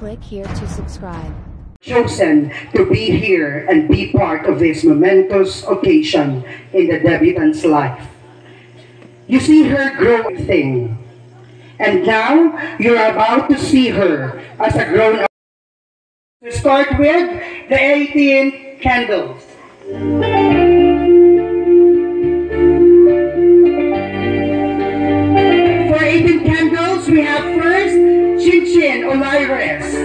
Click here to subscribe. chosen to be here and be part of this momentous occasion in the debutant's life. You see her grow thing, and now you're about to see her as a grown up. To start with, the 18 candles. For 18 candles, we have first Chin Chin Olaires.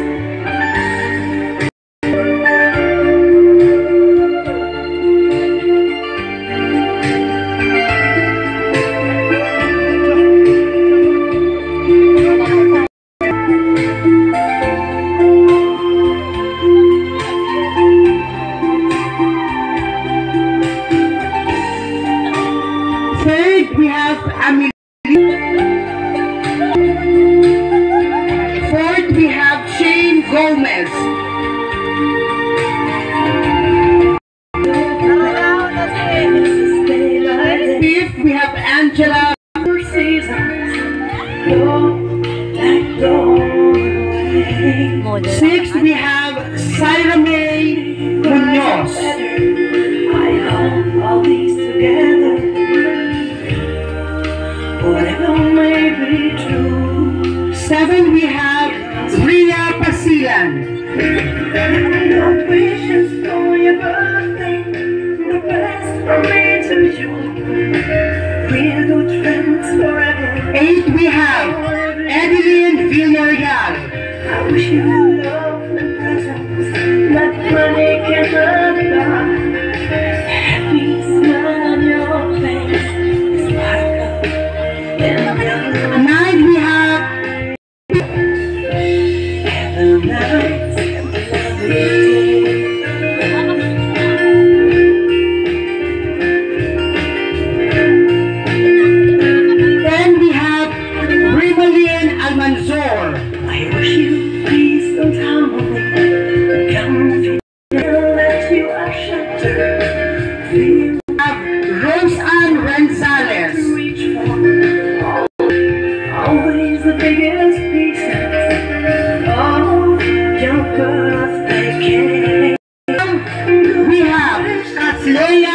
Sixth, we have Syra May Munoz. all these together. Whatever may be true. Seven, we have Ria Pasilan. Your wishes for your birthday. The best from me to you. We're good friends forever. Eight, we have Evelyn Villarreal. I wish you love and presents that money cannot buy. Kathleya Pasilan.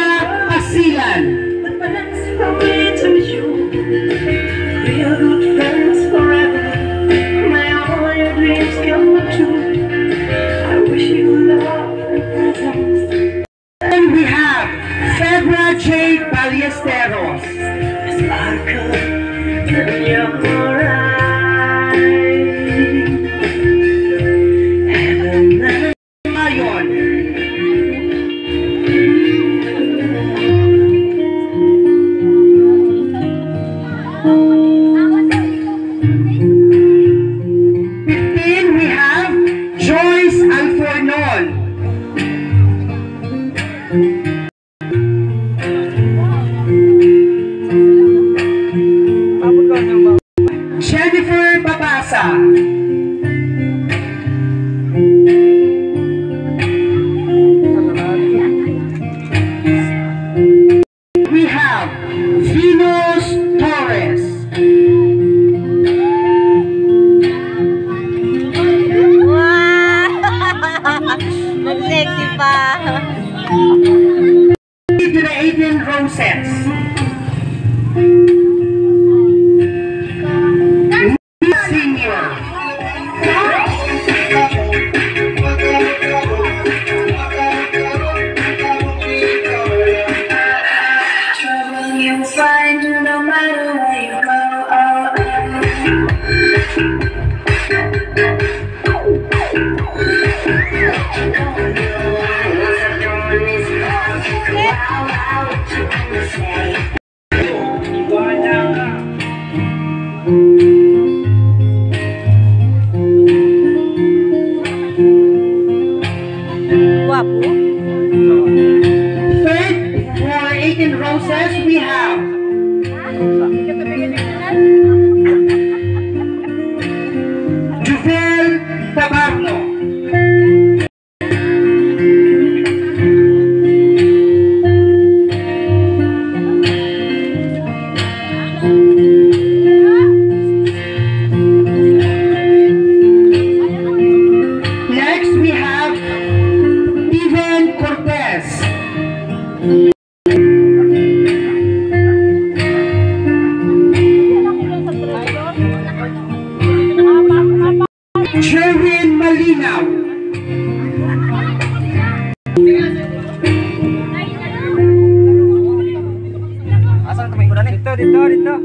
Dito, dito, dito.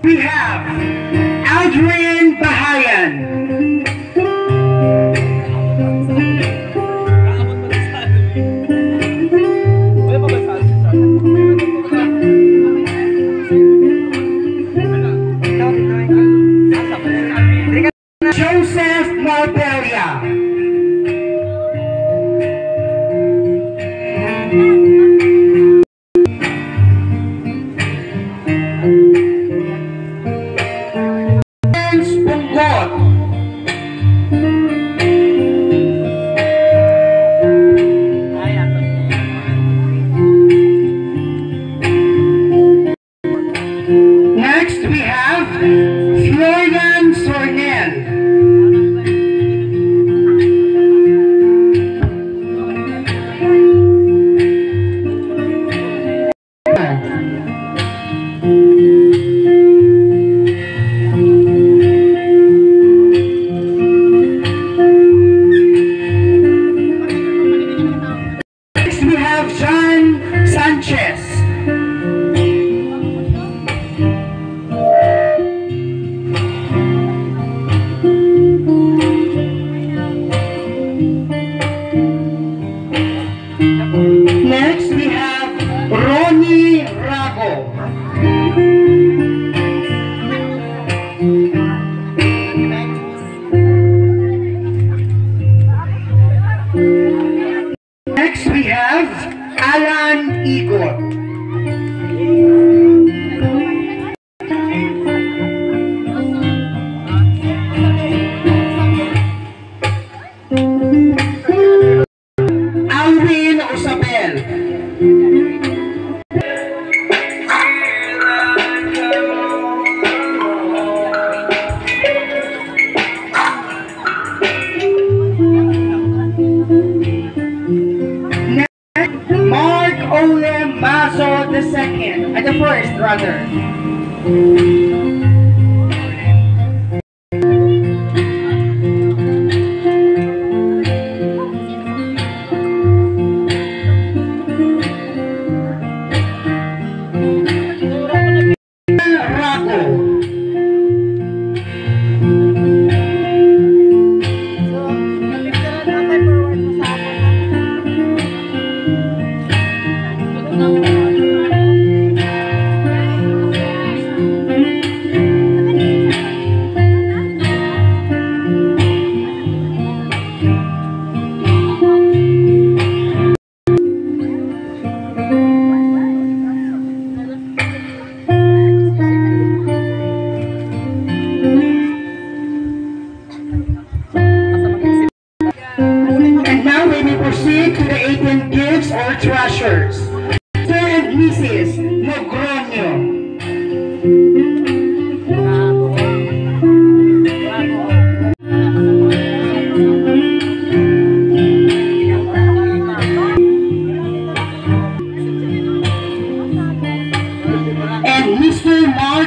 We have Aldrin Bahayan. Wala pa have Next we have Alan Igot. First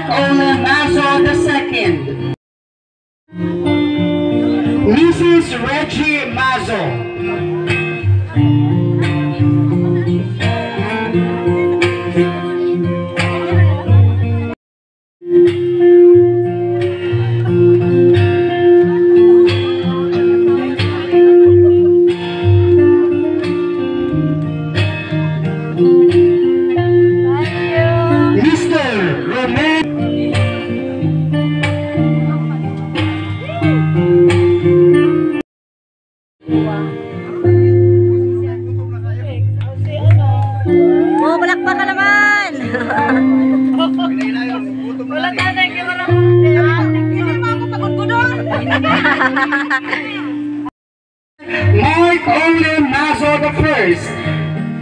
Mark Ole II. Mrs. Reggie Mazo. Mark Ole Mazo the first,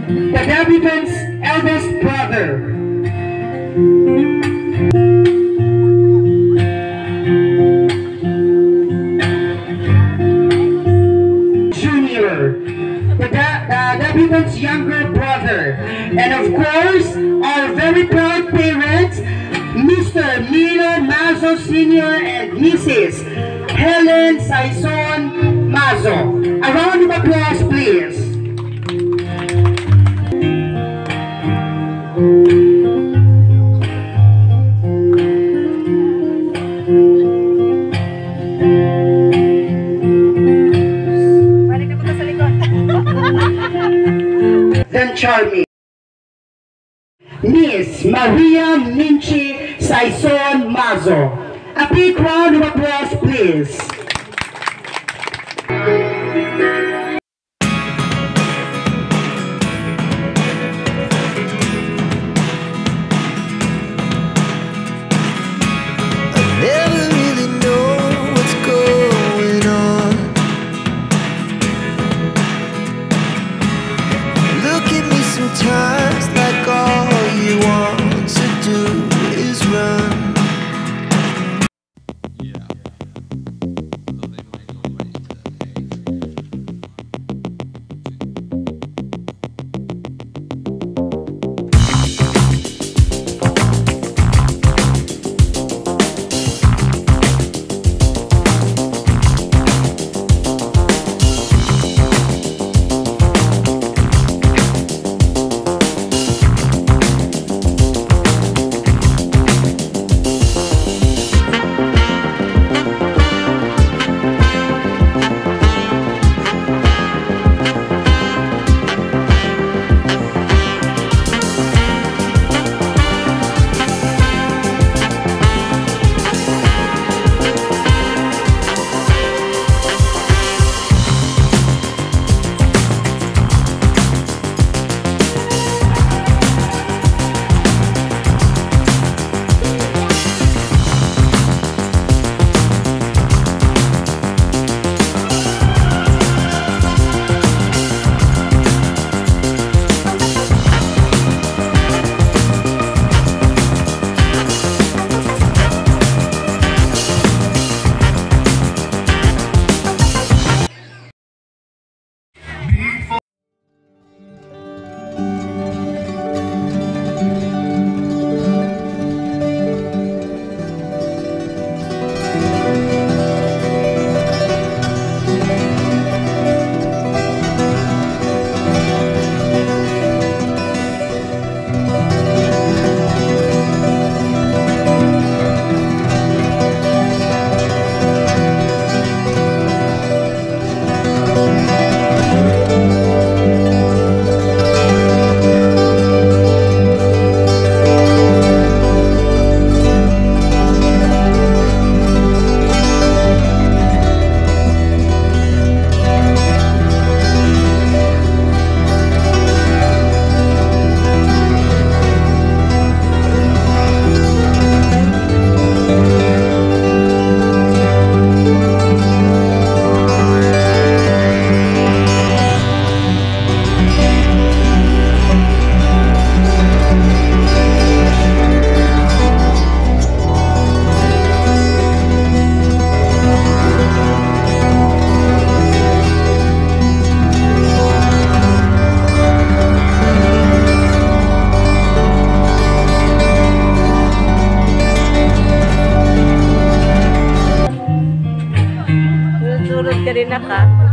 the debutant's eldest brother. Junior, the, de- the debutant's younger brother, and of course, our very proud parents, Mr. Milo Mazo Sr. and Mrs. Helen Saison Mazo. A round of applause, please. Balik ka punta sa. Then charming. Miss Maria Minchi Saison Mazo. A big round of applause, please. Naka.